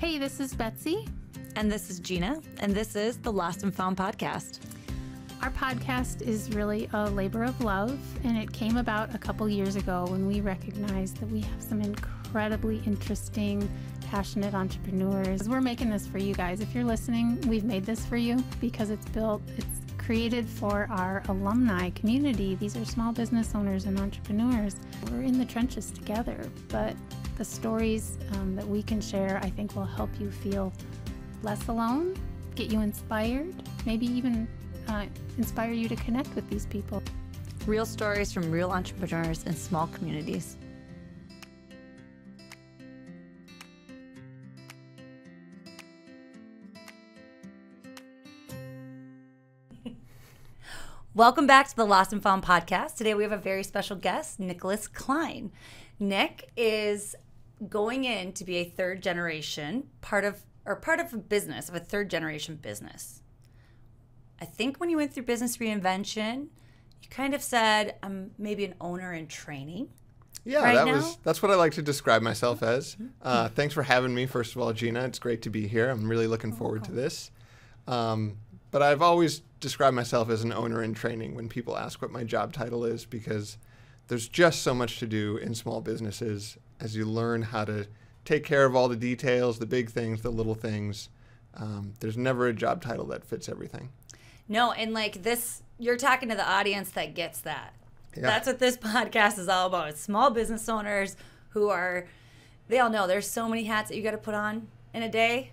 Hey, this is Betsy. And this is Gina, and this is the Lost and Found podcast. Our podcast is really a labor of love, and it came about a couple years ago when we recognized that we have some incredibly interesting, passionate entrepreneurs. We're making this for you guys. If you're listening, we've made this for you because it's built, it's created for our alumni community. These are small business owners and entrepreneurs. We're in the trenches together, but the stories um, that we can share, I think, will help you feel less alone, get you inspired, maybe even uh, inspire you to connect with these people. Real stories from real entrepreneurs in small communities. Welcome back to the Lost and Found podcast. Today we have a very special guest, Nicholas Klein. Nick is going in to be a third generation part of or part of a business of a third generation business. I think when you went through business reinvention, you kind of said I'm maybe an owner in training. Yeah, right that now? was that's what I like to describe myself as. Uh, thanks for having me, first of all, Gina. It's great to be here. I'm really looking forward to this. Um, but I've always described myself as an owner in training when people ask what my job title is because there's just so much to do in small businesses as you learn how to take care of all the details, the big things, the little things. Um, there's never a job title that fits everything. No, and like this, you're talking to the audience that gets that. Yeah. That's what this podcast is all about. It's small business owners who are, they all know there's so many hats that you got to put on in a day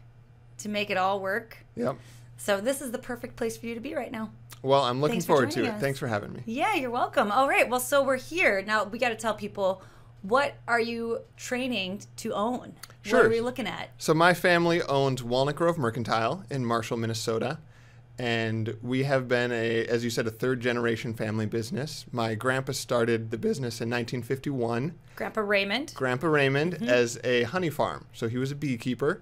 to make it all work. Yep. So this is the perfect place for you to be right now. Well, I'm looking Thanks for forward to it. us. Thanks for having me. Yeah, you're welcome. All right. Well, so we're here. Now we got to tell people what are you training to own? Sure. What are we looking at? So my family owns Walnut Grove Mercantile in Marshall, Minnesota, and we have been a, as you said, a third generation family business. My grandpa started the business in 1951. Grandpa Raymond. Grandpa Raymond Mm-hmm. as a honey farm, so he was a beekeeper,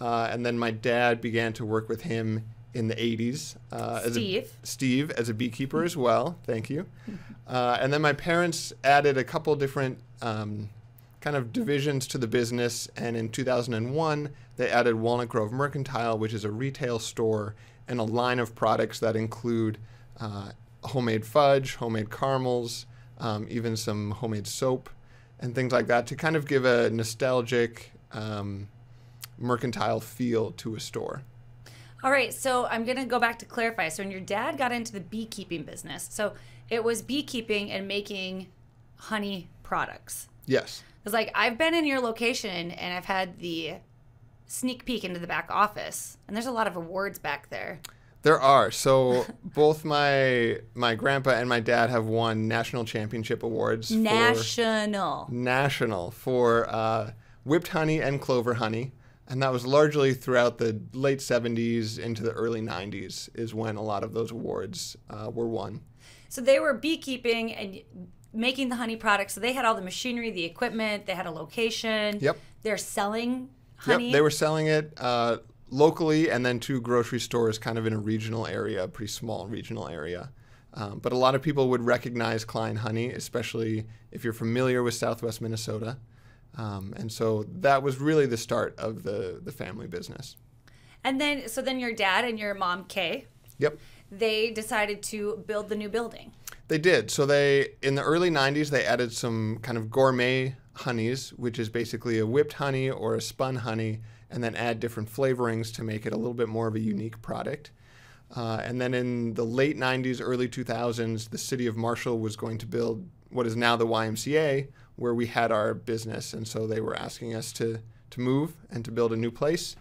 uh, and then my dad began to work with him in the 80s. Uh, as a- Steve. Steve as a beekeeper as well. Thank you. Uh, and then my parents added a couple different um, kind of divisions to the business. And in 2001, they added Walnut Grove Mercantile, which is a retail store and a line of products that include uh, homemade fudge, homemade caramels, um, even some homemade soap, and things like that to kind of give a nostalgic um, mercantile feel to a store. All right, so I'm going to go back to clarify. So when your dad got into the beekeeping business, so it was beekeeping and making honey products. Yes. It's like I've been in your location and I've had the sneak peek into the back office, and there's a lot of awards back there. There are. So both my my grandpa and my dad have won national championship awards for National. national for uh, whipped honey and clover honey, and that was largely throughout the late 70s into the early 90s is when a lot of those awards uh, were won. So they were beekeeping and making the honey products. So they had all the machinery, the equipment, they had a location. Yep. They're selling honey. Yep, they were selling it uh, locally and then to grocery stores, kind of in a regional area, a pretty small regional area. Um, but a lot of people would recognize Klein Honey, especially if you're familiar with Southwest Minnesota. Um, and so that was really the start of the the family business. And then so then your dad and your mom Kay, Yep. They decided to build the new building. They did. So they in the early 90s they added some kind of gourmet honeys, which is basically a whipped honey or a spun honey, and then add different flavorings to make it a little bit more of a unique product. Uh, and then in the late 90s, early 2000s, the city of Marshall was going to build what is now the YMCA, where we had our business. And so they were asking us to, to move and to build a new place.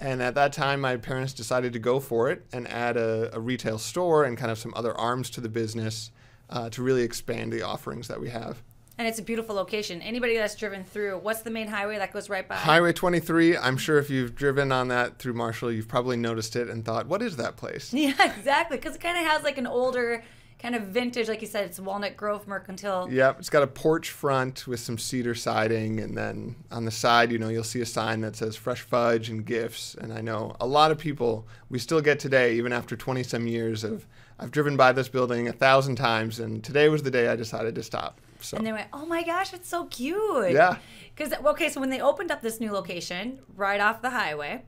And at that time, my parents decided to go for it and add a, a retail store and kind of some other arms to the business uh, to really expand the offerings that we have. And it's a beautiful location. Anybody that's driven through, what's the main highway that goes right by? Highway 23, I'm sure if you've driven on that through Marshall, you've probably noticed it and thought, what is that place? Yeah, exactly. Because it kind of has like an older, kind of vintage, like you said, it's Walnut Grove Mercantile. Yep, it's got a porch front with some cedar siding, and then on the side, you know, you'll see a sign that says fresh fudge and gifts. And I know a lot of people, we still get today, even after 20 some years of, I've driven by this building a thousand times, and today was the day I decided to stop. So, And they went, oh my gosh, it's so cute. Yeah. Because okay, so when they opened up this new location right off the highway,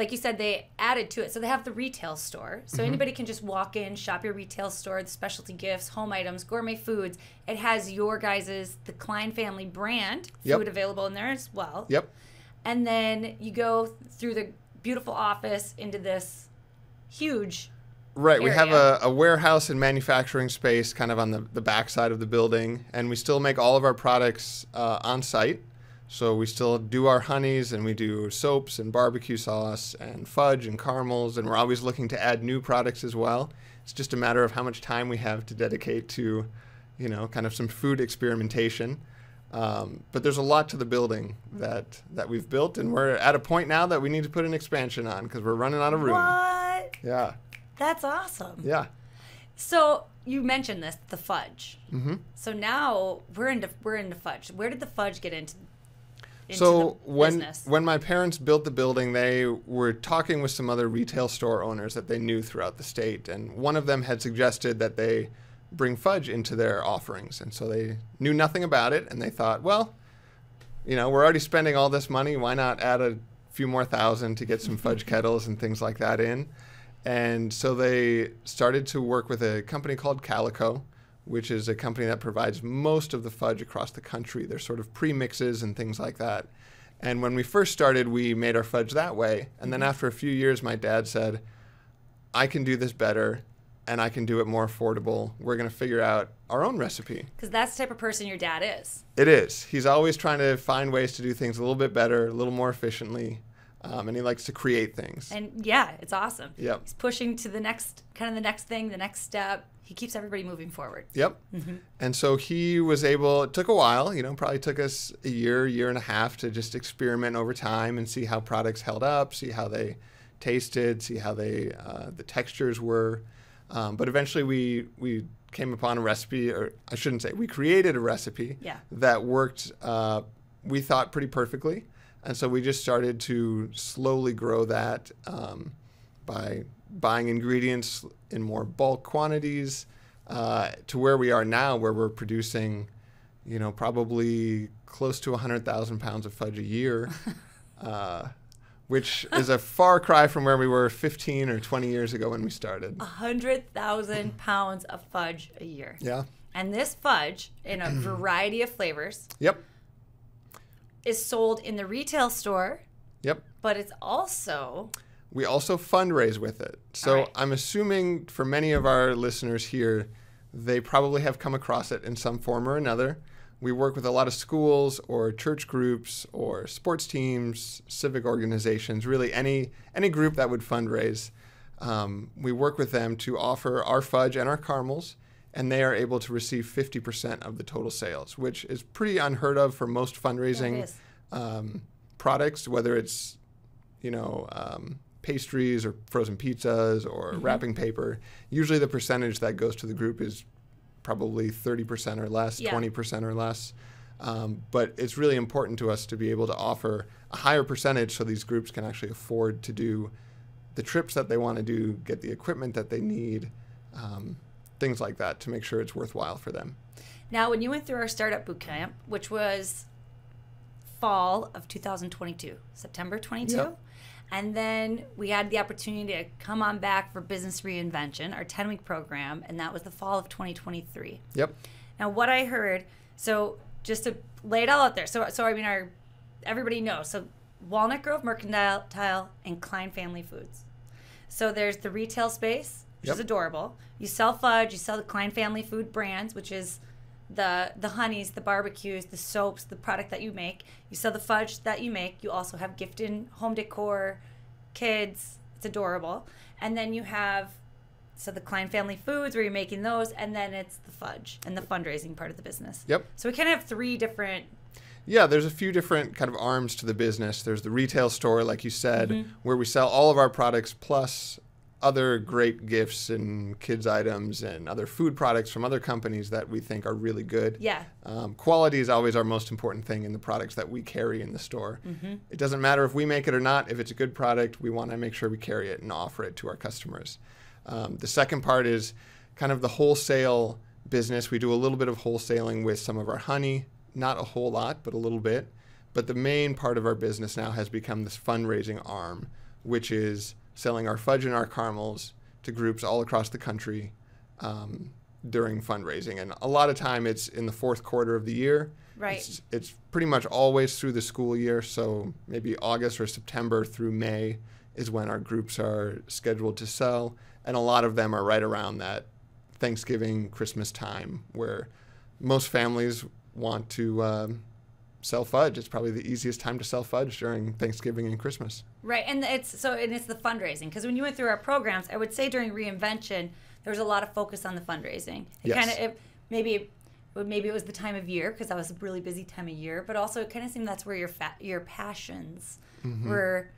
like you said, they added to it. So they have the retail store. So Mm-hmm. anybody can just walk in, shop your retail store, the specialty gifts, home items, gourmet foods. It has your guys' the Klein family brand Yep. food available in there as well. Yep. And then you go through the beautiful office into this huge Right. We have a, a warehouse and manufacturing space kind of on the, the back side of the building, and we still make all of our products uh, on site. So we still do our honeys and we do soaps and barbecue sauce and fudge and caramels, and we're always looking to add new products as well. It's just a matter of how much time we have to dedicate to, you know, kind of some food experimentation. Um, but there's a lot to the building that that we've built, and we're at a point now that we need to put an expansion on because we're running out of room. What? Yeah, That's awesome. yeah. So you mentioned this, the fudge. hmm So now we're into we're into fudge. Where did the fudge get into? So when business? when my parents built the building, they were talking with some other retail store owners that they knew throughout the state, and one of them had suggested that they bring fudge into their offerings, and so they knew nothing about it, and they thought, well, you know, we're already spending all this money, why not add a few more thousand to get some fudge kettles and things like that in? And so they started to work with a company called Calico, which is a company that provides most of the fudge across the country. They're sort of premixes and things like that. And when we first started, we made our fudge that way. And then after a few years, my dad said, I can do this better and I can do it more affordable. We're going to figure out our own recipe. because that's the type of person your dad is. It is. He's always trying to find ways to do things a little bit better, a little more efficiently. Um, and he likes to create things. And yeah, it's awesome. Yep. He's pushing to the next kind of the next thing, the next step. He keeps everybody moving forward. Yep. And so he was able, it took a while, you know, probably took us a year, year and a half to just experiment over time and see how products held up, see how they tasted, see how they, uh, the textures were. Um, but eventually we, we came upon a recipe, or I shouldn't say, we created a recipe Yeah. that worked, uh, we thought, pretty perfectly. And so we just started to slowly grow that um, by buying ingredients in more bulk quantities uh, to where we are now, where we're producing, you know, probably close to 100,000 pounds of fudge a year, uh, which is a far cry from where we were 15 or 20 years ago when we started. Hundred thousand pounds of fudge a year. Yeah. And this fudge, in a variety of flavors, Yep. is sold in the retail store, Yep. but it's also We also fundraise with it. So right. I'm assuming for many of our listeners here, they probably have come across it in some form or another. We work with a lot of schools or church groups or sports teams, civic organizations, really any any group that would fundraise. Um, we work with them to offer our fudge and our caramels, and they are able to receive 50% of the total sales, which is pretty unheard of for most fundraising is. um, products, whether it's you know um, pastries or frozen pizzas or Mm-hmm. wrapping paper. Usually, the percentage that goes to the group is probably 30% or less, Yeah. 20% or less. Um, but it's really important to us to be able to offer a higher percentage so these groups can actually afford to do the trips that they want to do, get the equipment that they need, um, things like that to make sure it's worthwhile for them. Now, when you went through our startup boot camp, which was fall of 2022, September 22, Yep. And then we had the opportunity to come on back for Business Reinvention, our 10 week program, and that was the fall of 2023. Yep. Now, what I heard, so just to lay it all out there, so so I mean, our everybody knows. So Walnut Grove Mercantile and Klein Family Foods. So there's the retail space, which Yep. is adorable. You sell fudge, you sell the Klein Family Food brands, which is the the honeys, the barbecues, the soaps, the product that you make. You sell the fudge that you make. You also have gift in home decor, kids. It's adorable. And then you have so the Klein Family Foods where you're making those, and then it's the fudge and the fundraising part of the business. Yep. So we kind of have three different. Yeah, there's a few different kind of arms to the business. There's the retail store, like you said, Mm-hmm. where we sell all of our products plus other great gifts and kids items and other food products from other companies that we think are really good. Yeah. Um, quality is always our most important thing in the products that we carry in the store. Mm-hmm. It doesn't matter if we make it or not. If it's a good product, we want to make sure we carry it and offer it to our customers. Um, the second part is kind of the wholesale business. We do a little bit of wholesaling with some of our honey, not a whole lot, but a little bit. but the main part of our business now has become this fundraising arm, which is selling our fudge and our caramels to groups all across the country um, during fundraising. And a lot of time it's in the fourth quarter of the year. Right. It's, it's pretty much always through the school year. So maybe August or September through May is when our groups are scheduled to sell. And a lot of them are right around that Thanksgiving, Christmas time where most families want to um, sell fudge. It's probably the easiest time to sell fudge during Thanksgiving and Christmas. Right, and it's so and it's the fundraising because when you went through our programs, I would say during reinvention there was a lot of focus on the fundraising. It Yes. kind of it, maybe maybe it was the time of year because that was a really busy time of year, but also it kind of seemed that's where your fa- your passions were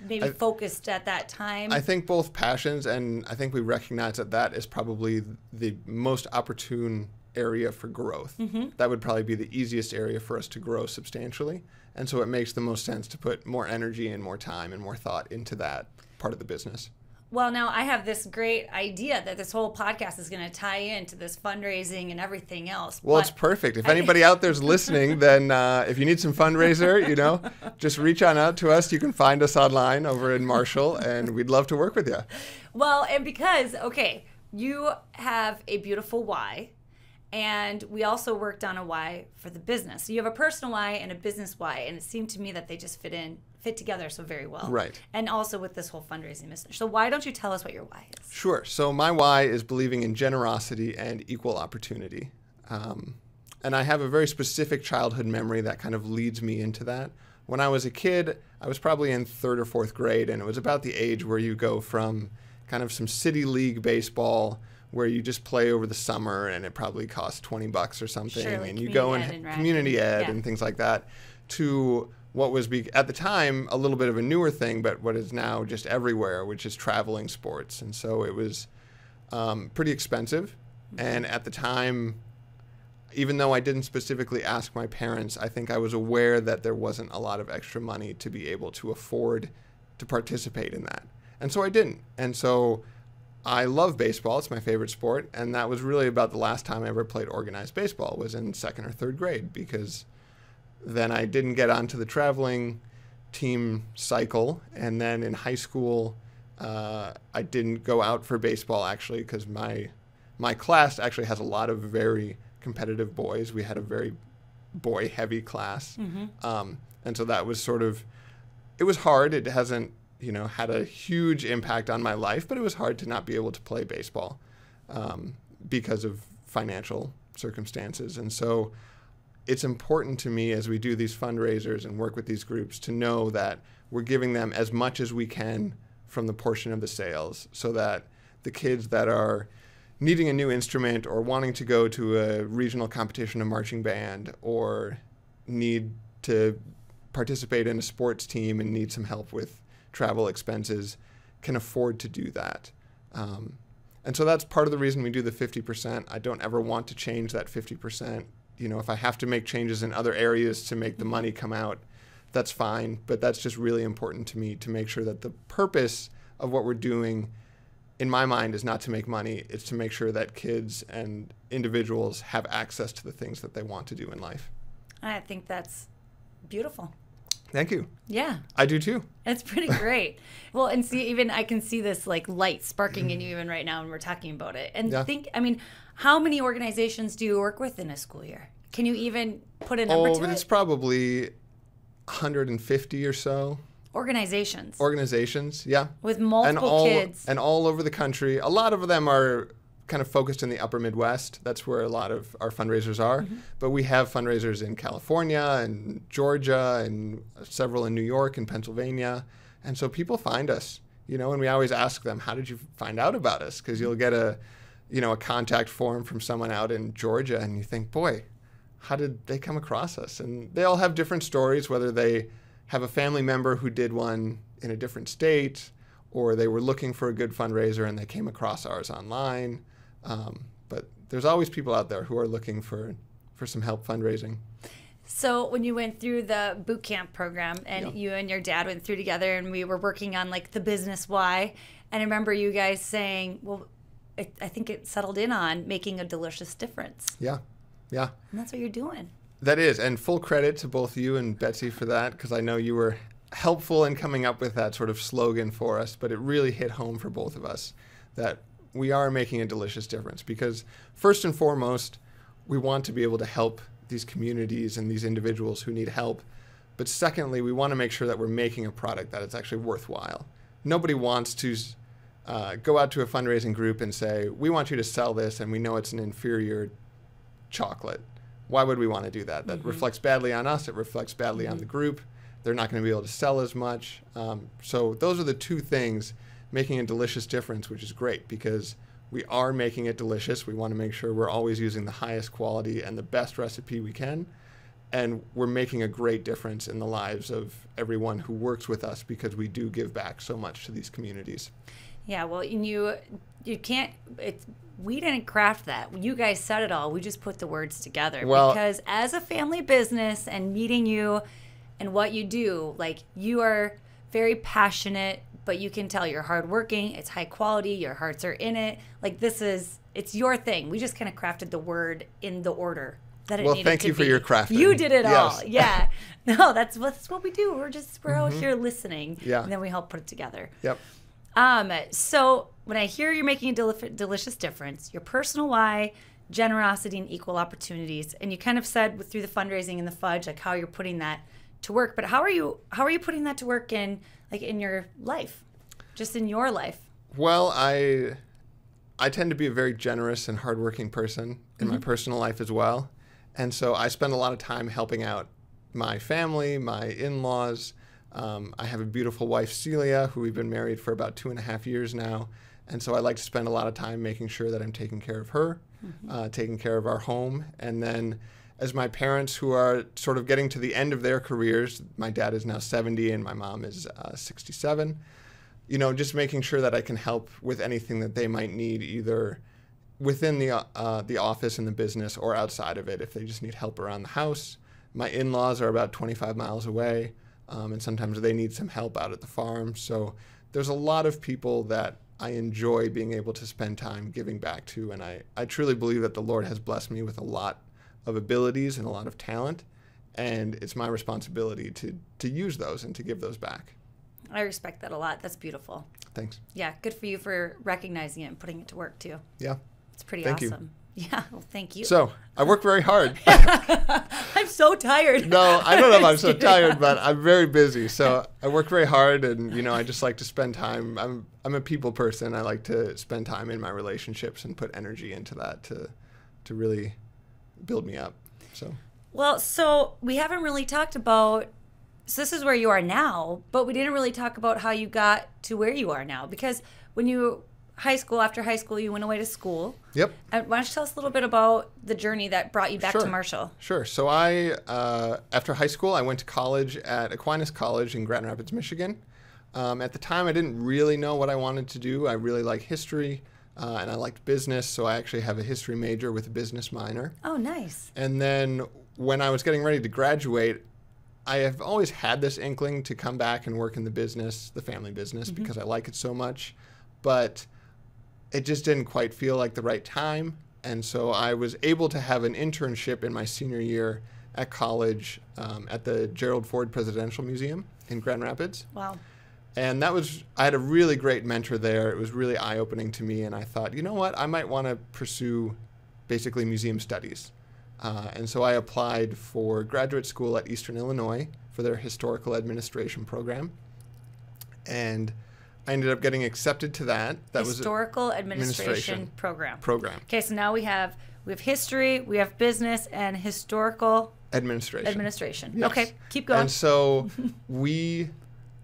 maybe Mm-hmm. I- focused at that time. I think both passions, and I think we recognize that that is probably the most opportune area for growth. That would probably be the easiest area for us to grow substantially. And so it makes the most sense to put more energy and more time and more thought into that part of the business. Well, now I have this great idea that this whole podcast is going to tie into this fundraising and everything else. Well, it's perfect. If anybody out there's listening, then uh, if you need some fundraiser, you know, just reach on out to us. You can find us online over in Marshall, and we'd love to work with you. Well, and because, okay, you have a beautiful why, and we also worked on a why for the business. So you have a personal why and a business why, and it seemed to me that they just fit in, fit together so very well. Right. And also with this whole fundraising mission. So why don't you tell us what your why is? Sure. So my why is believing in generosity and equal opportunity. Um, and I have a very specific childhood memory that kind of leads me into that. When I was a kid, I was probably in third or fourth grade, and it was about the age where you go from kind of some city league baseball where you just play over the summer and it probably costs 20 bucks or something Sure, like and you go and and community ed yeah. and things like that to what was be- at the time a little bit of a newer thing but what is now just everywhere which is traveling sports and so it was um, pretty expensive and at the time even though I didn't specifically ask my parents, I think I was aware that there wasn't a lot of extra money to be able to afford to participate in that. And so I didn't. And so I love baseball. It's my favorite sport. And that was really about the last time I ever played organized baseball was in second or third grade because then I didn't get onto the traveling team cycle. And then in high school, uh, I didn't go out for baseball actually because my my class actually has a lot of very competitive boys. We had a very boy heavy class, um, and so that was sort of it was hard. It hasn't you know had a huge impact on my life, but it was hard to not be able to play baseball um, because of financial circumstances, and so it's important to me as we do these fundraisers and work with these groups to know that we're giving them as much as we can from the portion of the sales so that the kids that are needing a new instrument or wanting to go to a regional competition of marching band or need to participate in a sports team and need some help with travel expenses can afford to do that. Um, and so that's part of the reason we do the 50%. I don't ever want to change that 50%. You know, if I have to make changes in other areas to make the money come out, that's fine. But that's just really important to me to make sure that the purpose of what we're doing, in my mind, is not to make money. It's to make sure that kids and individuals have access to the things that they want to do in life. I think that's beautiful. Thank you. Yeah. I do too. That's pretty great. well, and see, even I can see this like light sparking in you even right now when we're talking about it. And Yeah. think, I mean, how many organizations do you work with in a school year? Can you even put a number Oh, to it's it? probably 150 or so Organizations organizations. Yeah. with multiple all kids. and all over the country. A lot of them are kind of focused in the upper Midwest. That's where a lot of our fundraisers are. Mm-hmm. But we have fundraisers in California and Georgia and several in New York and Pennsylvania. And so people find us, you know, and we always ask them, "How did you find out about us?" Because you'll get a, you know, a contact form from someone out in Georgia, and you think, "Boy, how did they come across us?" And they all have different stories, whether they have a family member who did one in a different state, or they were looking for a good fundraiser and they came across ours online. Um, but there's always people out there who are looking for for some help fundraising. So when you went through the boot camp program and Yeah. you and your dad went through together and we were working on like the business why, and I remember you guys saying, well, it, I think it settled in on making a delicious difference. Yeah, yeah. And that's what you're doing. That is, and full credit to both you and Betsy for that, because I know you were helpful in coming up with that sort of slogan for us, but it really hit home for both of us that we are making a delicious difference. Because, first and foremost, we want to be able to help these communities and these individuals who need help. But secondly, we want to make sure that we're making a product that is actually worthwhile. Nobody wants to uh, go out to a fundraising group and say, We want you to sell this, and we know it's an inferior chocolate. Why would we want to do that? That mm-hmm. reflects badly on us, it reflects badly mm-hmm. on the group. They're not going to be able to sell as much. Um, so, those are the two things making a delicious difference, which is great because we are making it delicious. We want to make sure we're always using the highest quality and the best recipe we can. And we're making a great difference in the lives of everyone who works with us because we do give back so much to these communities. Yeah, well, you you can't. It's we didn't craft that. You guys said it all. We just put the words together. Well, because as a family business and meeting you and what you do, like you are very passionate but you can tell you're hardworking. It's high quality. Your hearts are in it. Like this is, it's your thing. We just kind of crafted the word in the order that it well, needed thank you be. for your crafting. You did it yes. all. Yeah. no, that's that's what we do. We're just we're mm-hmm. out here listening. Yeah. And then we help put it together. Yep. Um. So when I hear you're making a del- delicious difference, your personal why, generosity, and equal opportunities, and you kind of said through the fundraising and the fudge, like how you're putting that to work. But how are you how are you putting that to work in like in your life, just in your life? Well, I I tend to be a very generous and hardworking person in mm-hmm. my personal life as well, and so I spend a lot of time helping out my family, my in-laws. Um, I have a beautiful wife, Celia, who we've been married for about two and a half years now. And so I like to spend a lot of time making sure that I'm taking care of her, mm-hmm. uh, taking care of our home. And then as my parents who are sort of getting to the end of their careers. My dad is now 70 and my mom is uh, 67. You know, just making sure that I can help with anything that they might need, either within the uh, the office and the business or outside of it. If they just need help around the house, my in-laws are about 25 miles away, um, and sometimes they need some help out at the farm. So there's a lot of people that I enjoy being able to spend time giving back to, and I, I truly believe that the Lord has blessed me with a lot of abilities and a lot of talent, and it's my responsibility to to use those and to give those back. I respect that a lot. That's beautiful. Thanks. Yeah, good for you for recognizing it and putting it to work too. Yeah. It's pretty thank awesome. You. Yeah, well, thank you. So I work very hard. I'm so tired. no, I don't know if I'm so tired, but I'm very busy. So I work very hard, and you know, I just like to spend time. I'm I'm a people person. I like to spend time in my relationships and put energy into that to to really build me up. So. Well, so we haven't really talked about. So this is where you are now, but we didn't really talk about how you got to where you are now because when you high school after high school you went away to school. Yep. And why don't you tell us a little bit about the journey that brought you back sure. to Marshall? Sure. So I uh, after high school I went to college at Aquinas College in Grand Rapids, Michigan. Um, at the time I didn't really know what I wanted to do. I really like history uh, and I liked business, so I actually have a history major with a business minor. Oh, nice. And then when I was getting ready to graduate, I have always had this inkling to come back and work in the business, the family business, mm-hmm. because I like it so much. But it just didn't quite feel like the right time. And so I was able to have an internship in my senior year at college um, at the Gerald Ford Presidential Museum in Grand Rapids. Wow. And that was, I had a really great mentor there. It was really eye opening to me. And I thought, you know what, I might want to pursue basically museum studies. Uh, and so I applied for graduate school at Eastern Illinois for their historical administration program. And I ended up getting accepted to that. That historical was administration, administration program. Program. Okay, so now we have we have history, we have business, and historical administration. Administration. Yes. Okay, keep going. And so we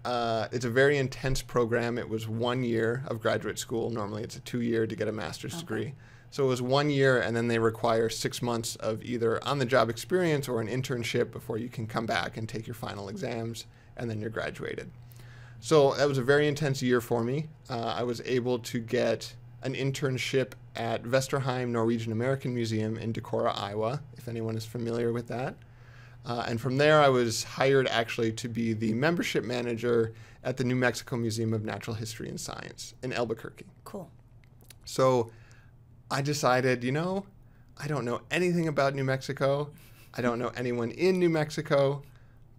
uh, it's a very intense program. It was one year of graduate school. Normally, it's a two year to get a master's okay. degree. So it was one year, and then they require six months of either on the job experience or an internship before you can come back and take your final exams, and then you're graduated. So that was a very intense year for me. Uh, I was able to get an internship at Vesterheim Norwegian American Museum in Decorah, Iowa, if anyone is familiar with that. Uh, and from there, I was hired actually to be the membership manager at the New Mexico Museum of Natural History and Science in Albuquerque. Cool. So I decided, you know, I don't know anything about New Mexico. I don't know anyone in New Mexico,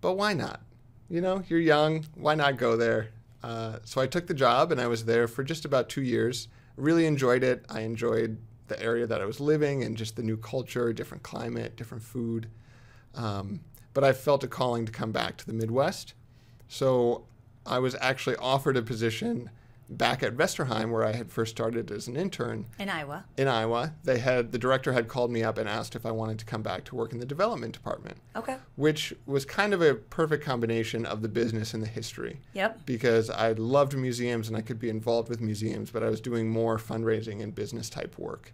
but why not? You know, you're young. Why not go there? Uh, so I took the job and I was there for just about two years. Really enjoyed it. I enjoyed the area that I was living and just the new culture, different climate, different food. Um, but I felt a calling to come back to the Midwest. So I was actually offered a position back at Vesterheim, where I had first started as an intern In Iowa. in Iowa. They had the director had called me up and asked if I wanted to come back to work in the development department, Okay. which was kind of a perfect combination of the business and the history Yep. because I loved museums and I could be involved with museums, but I was doing more fundraising and business type work.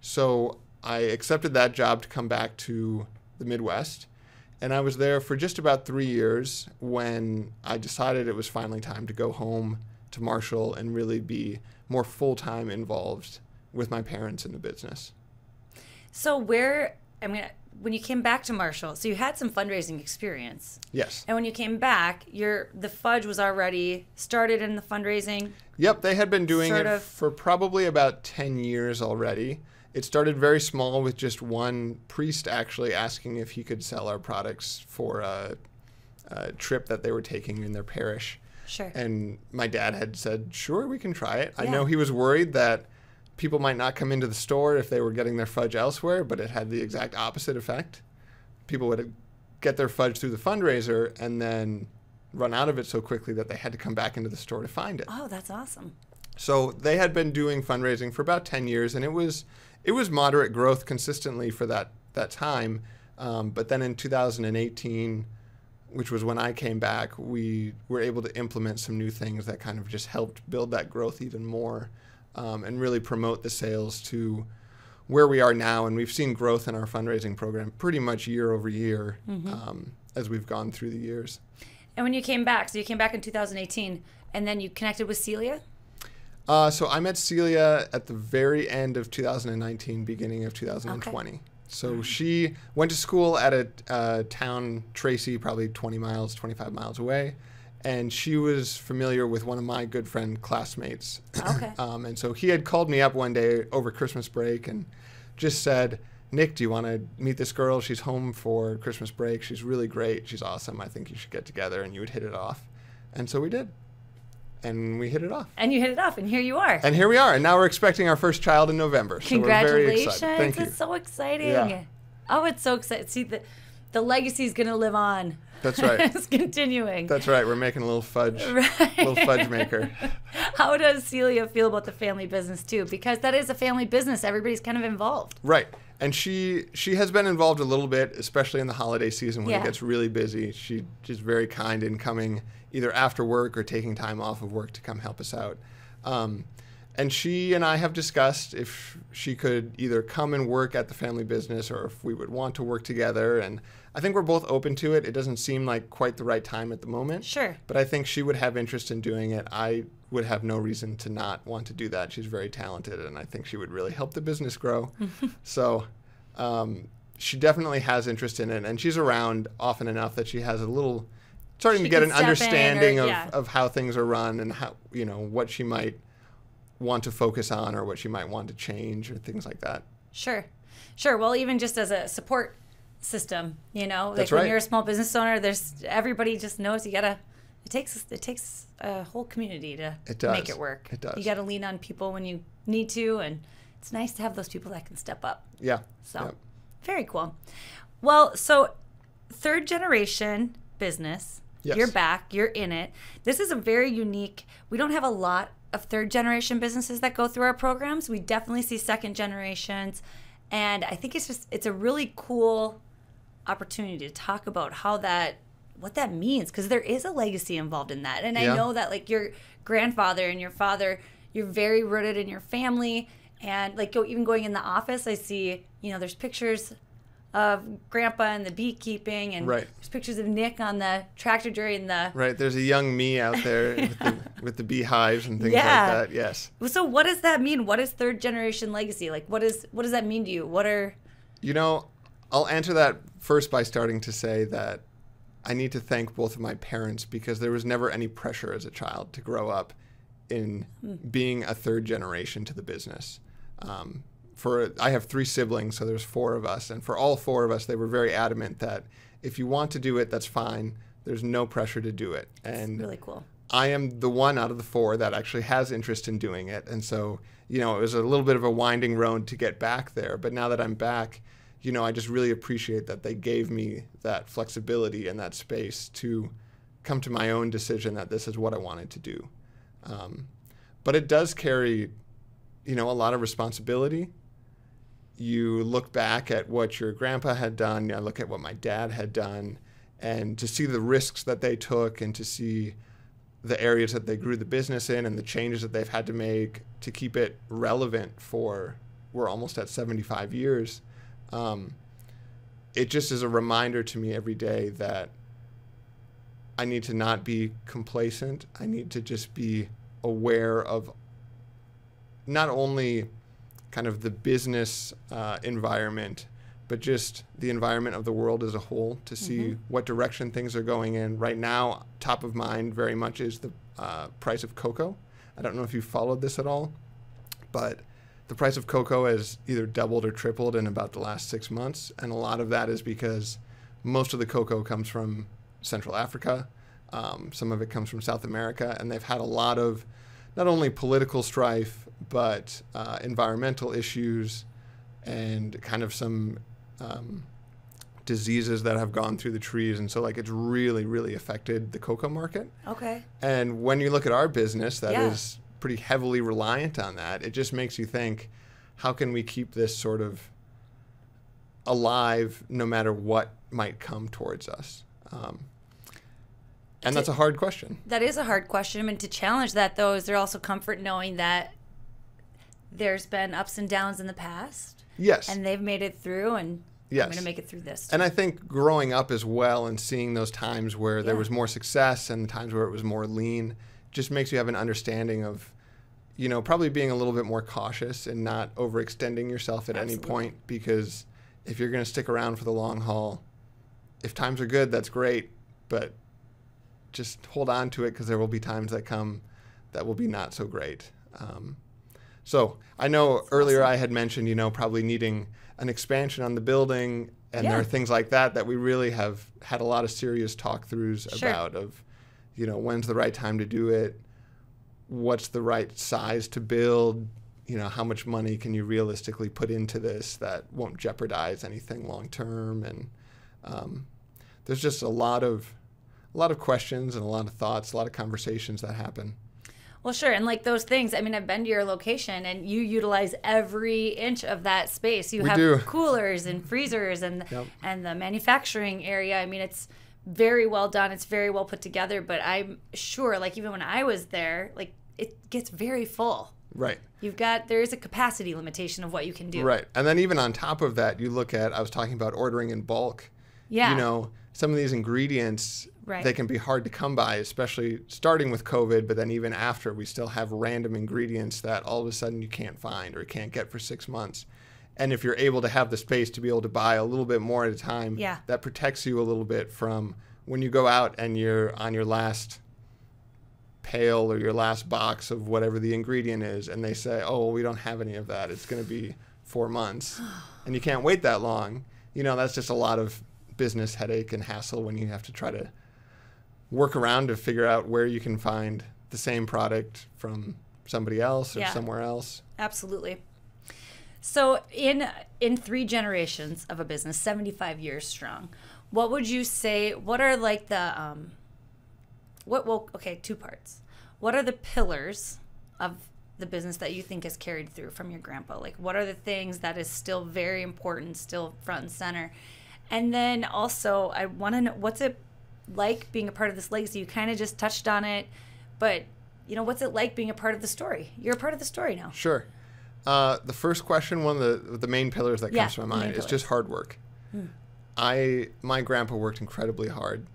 So I accepted that job to come back to the Midwest. And I was there for just about three years when I decided it was finally time to go home to Marshall and really be more full time involved with my parents in the business. So where I mean when you came back to Marshall, so you had some fundraising experience. Yes. And when you came back, your the fudge was already started in the fundraising. Yep, they had been doing it of- for probably about 10 years already. It started very small with just one priest actually asking if he could sell our products for a, a trip that they were taking in their parish. Sure. And my dad had said, sure, we can try it. I know he was worried that people might not come into the store if they were getting their fudge elsewhere, but it had the exact opposite effect. People would get their fudge through the fundraiser and then run out of it so quickly that they had to come back into the store to find it. oh, that's awesome. So they had been doing fundraising for about 10 years, and it was it was moderate growth consistently for that that time. Um, but then in 2018, which was when I came back, we were able to implement some new things that kind of just helped build that growth even more, um, and really promote the sales to where we are now. And we've seen growth in our fundraising program pretty much year over year um, as we've gone through the years. And when you came back, so you came back in 2018 and then you connected with Celia? Uh, so I met Celia at the very end of 2019, beginning of 2020. So she went to school at a uh, town, Tracy, probably 20 miles, 25 miles away. And she was familiar with one of my good friend classmates. Okay. um, and so he had called me up one day over Christmas break and just said, Nick, do you want to meet this girl? She's home for Christmas break. She's really great. She's awesome. I think you should get together and you would hit it off. And so we did. And we hit it off. And you hit it off and here you are. And here we are. And now we're expecting our first child in November. So we're very Congratulations. Thank you. It's so exciting. Yeah. Oh, it's so exciting. See the the legacy is going to live on. That's right. it's continuing. That's right. We're making a little fudge, Right. little fudge maker. How does Celia feel about the family business too? Because that is a family business. Everybody's kind of involved. Right. And she she has been involved a little bit, especially in the holiday season when Yeah. it gets really busy. She she's very kind in coming either after work or taking time off of work to come help us out. Um, and she and I have discussed if she could either come and work at the family business or if we would want to work together. And I think we're both open to it. It doesn't seem like quite the right time at the moment. Sure. But I think she would have interest in doing it. I would have no reason to not want to do that. She's very talented, and I think she would really help the business grow. so um, she definitely has interest in it, and she's around often enough that she has a little starting She to get an in or- understanding of, yeah. of how things are run and how you know what she might want to focus on or what she might want to change or things like that. Sure. Sure. Well, even just as a support system, you know, like That's when you're a small business owner, there's everybody just knows you gotta. It takes it takes a whole community to It make it work. It does. You got to lean on people when you need to, and it's nice to have those people that can step up. Yeah. So Yep. very cool. Well, so third generation business. Yes. You're back. You're in it. This is a very unique. We don't have a lot of third generation businesses that go through our programs. We definitely see second generations, and I think it's just it's a really cool opportunity to talk about how that what that means because there is a legacy involved in that. And I know that like your grandfather and your father, you're very rooted in your family and like go, even going in the office, I see, you know, there's pictures of grandpa and the beekeeping and Right. there's pictures of Nick on the tractor during the Right. There's a young me out there with, the, with the beehives and things Yeah. like that. Yes. So what does that mean? What is third generation legacy? Like what is what does that mean to you? What are You know, I'll answer that first by starting to say that I need to thank both of my parents because there was never any pressure as a child to grow up in being a third generation to the business. Um, for I have three siblings, so there's four of us, and for all four of us, they were very adamant that if you want to do it, that's fine. There's no pressure to do it, and Really cool. I am the one out of the four that actually has interest in doing it. And so, you know, it was a little bit of a winding road to get back there. But now that I'm back, you know, I just really appreciate that they gave me that flexibility and that space to come to my own decision that this is what I wanted to do. Um, but it does carry, you know, a lot of responsibility. You look back at what your grandpa had done, I look at what my dad had done, and to see the risks that they took and to see the areas that they grew the business in and the changes that they've had to make to keep it relevant for we're almost at 75 years. Um, it just is a reminder to me every day that i need to not be complacent. I need to just be aware of not only kind of the business uh, environment but just the environment of the world as a whole to see Mm-hmm. what direction things are going in. Right now, top of mind very much is the uh, price of cocoa. I don't know if you followed this at all, but the price of cocoa has either doubled or tripled in about the last six months. And a lot of that is because most of the cocoa comes from Central Africa, um, some of it comes from South America, and they've had a lot of not only political strife, but uh, environmental issues and kind of some um, diseases that have gone through the trees. And so, like, it's really, really affected the cocoa market. Okay. And when you look at our business, that is Yeah. pretty heavily reliant on that. It just makes you think, how can we keep this sort of alive no matter what might come towards us? Um, and that's a hard question. That is a hard question. I mean, to challenge that though, is there also comfort knowing that there's been ups and downs in the past, Yes. and they've made it through, and I'm going to make it through this. And I think growing up as well and seeing those times where there was more success and the times where it was more lean just makes you have an understanding of, you know, probably being a little bit more cautious and not overextending yourself at any point because if you're going to stick around for the long haul, if times are good, that's great, but just hold on to it because there will be times that come that will be not so great. Um, so I know earlier I had mentioned, you know, probably needing an expansion on the building, and there are things like that that we really have had a lot of serious talk throughs Sure. about. Of, you know, when's the right time to do it? What's the right size to build? You know, how much money can you realistically put into this that won't jeopardize anything long term? And um, there's just a lot of a lot of questions and a lot of thoughts, a lot of conversations that happen. Well, sure. And like those things, I mean, I've been to your location and you utilize every inch of that space. You We have do. coolers and freezers and Yep. and the manufacturing area. I mean, it's very well done. It's very well put together, but I'm sure like even when I was there, like it gets very full. Right. You've got there is a capacity limitation of what you can do. Right. And then even on top of that, you look at I was talking about ordering in bulk. Yeah. You know, some of these ingredients Right. they can be hard to come by, especially starting with COVID, but then even after we still have random ingredients that all of a sudden you can't find or can't get for 6 months. And if you're able to have the space to be able to buy a little bit more at a time, Yeah. that protects you a little bit from when you go out and you're on your last pail or your last box of whatever the ingredient is and they say oh well, we don't have any of that it's going to be four months and you can't wait that long you know that's just a lot of business headache and hassle when you have to try to work around to figure out where you can find the same product from somebody else or Yeah. somewhere else Absolutely. So in in three generations of a business, 75 years strong, what would you say what are like the um what well okay, two parts. What are the pillars of the business that you think is carried through from your grandpa? Like what are the things that is still very important, still front and center? And then also I want to know what's it like being a part of this legacy? You kind of just touched on it, but you know, what's it like being a part of the story? You're a part of the story now. Sure. Uh, the first question, one of the the main pillars that Yeah, comes to my mind, is. Hmm. just hard work. I my grandpa worked incredibly hard,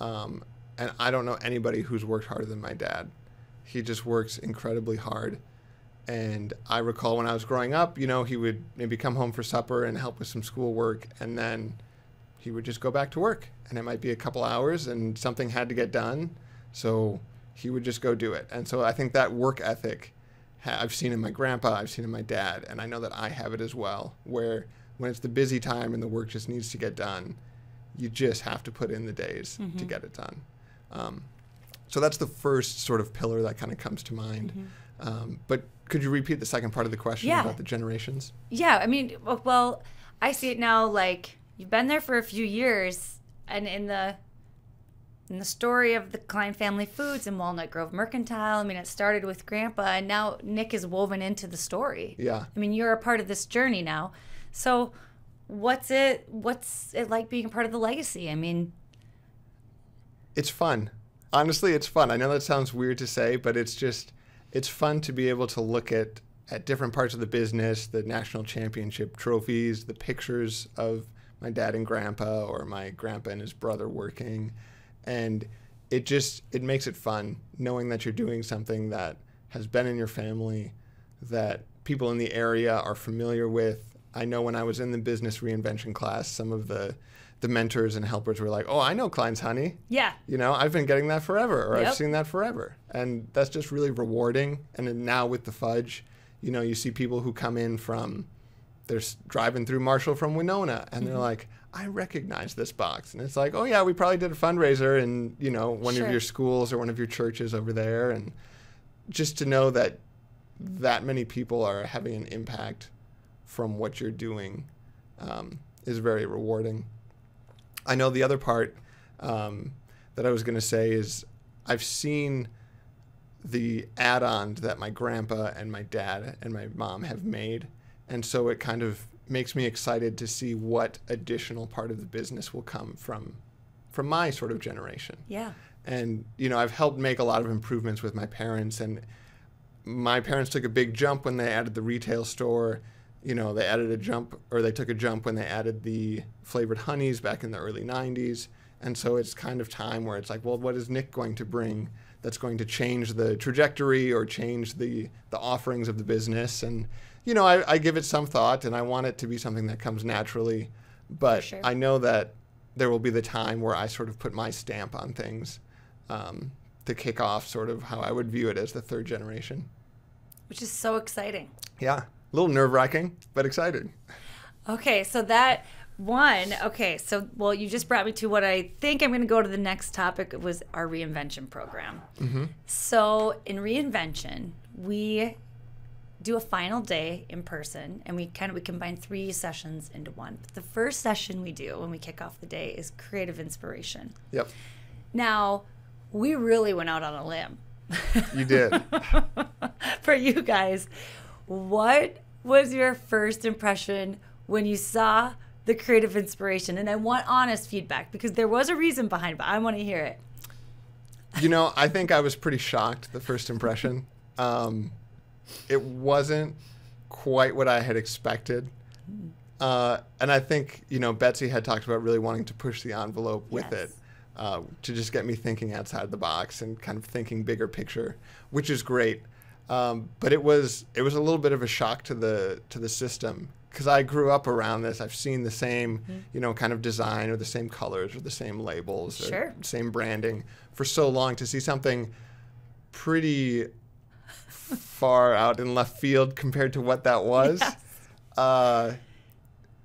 um, and I don't know anybody who's worked harder than my dad. He just works incredibly hard, and I recall when I was growing up, you know, he would maybe come home for supper and help with some schoolwork, and then he would just go back to work, and it might be a couple hours, and something had to get done, so he would just go do it. And so I think that work ethic I've seen in my grandpa, I've seen in my dad, and I know that I have it as well. Where when it's the busy time and the work just needs to get done, you just have to put in the days to Mm-hmm. get it done. Um, so that's the first sort of pillar that kind of comes to mind. Um, but could you repeat the second part of the question. Yeah. about the generations? Yeah, I mean, well, I see it now. Like you've been there for a few years, and in the in the story of the Klein family foods in Walnut Grove Mercantile, I mean, it started with Grandpa, and now Nick is woven into the story. Yeah. I mean, you're a part of this journey now. So, what's it? What's it like being a part of the legacy? I mean, it's fun. Honestly, it's fun. I know that sounds weird to say, but it's just it's fun to be able to look at at different parts of the business, the national championship trophies, the pictures of my dad and grandpa or my grandpa and his brother working and it just it makes it fun knowing that you're doing something that has been in your family that people in the area are familiar with. I know when I was in the business reinvention class, some of the the mentors and helpers were like, "Oh, I know Klein's honey." yeah, You know, I've been getting that forever, or Yep. I've seen that forever. And that's just really rewarding. And then now with the fudge, you know, you see people who come in from, they're driving through Marshall from Winona, and Mm-hmm. they're like, I recognize this box. And it's like, oh, yeah, we probably did a fundraiser in, you know, one Sure. of your schools or one of your churches over there. And just to know that that many people are having an impact from what you're doing um, is very rewarding. I know the other part um, that I was going to say is I've seen the add-ons that my grandpa and my dad and my mom have made, and so it kind of makes me excited to see what additional part of the business will come from from my sort of generation. Yeah, and you know i've helped make a lot of improvements with my parents and my parents took a big jump when they added the retail store you know they added a jump or they took a jump when they added the flavored honeys back in the early 90s and so it's kind of time where it's like well what is nick going to bring that's going to change the trajectory or change the the offerings of the business and you know i, I give it some thought and i want it to be something that comes naturally but sure. i know that there will be the time where I sort of put my stamp on things um, to kick off sort of how I would view it as the third generation. which is so exciting. Yeah, little nerve wracking, but excited. Okay, so that one, okay, so well, you just brought me to what I think I'm going to go to the next topic was our reinvention program. Mm-hmm. So in reinvention, we do a final day in person and we kind of we combine three sessions into one. But the first session we do when we kick off the day is creative inspiration. Yep, Now, we really went out on a limb. you did. for you guys. What was your first impression when you saw the creative inspiration? And I want honest feedback because there was a reason behind it, but I want to hear it. you know, I think I was pretty shocked the first impression. Um, it wasn't quite what I had expected. Uh, and I think, you know, Betsy had talked about really wanting to push the envelope with Yes. it uh, to just get me thinking outside the box and kind of thinking bigger picture, which is great. Um, but it was it was a little bit of a shock to the to the system because I grew up around this. I've seen the same, you know, kind of design or the same colors or the same labels or same branding for so long to see something pretty far out in left field compared to what that was. Yes. Uh,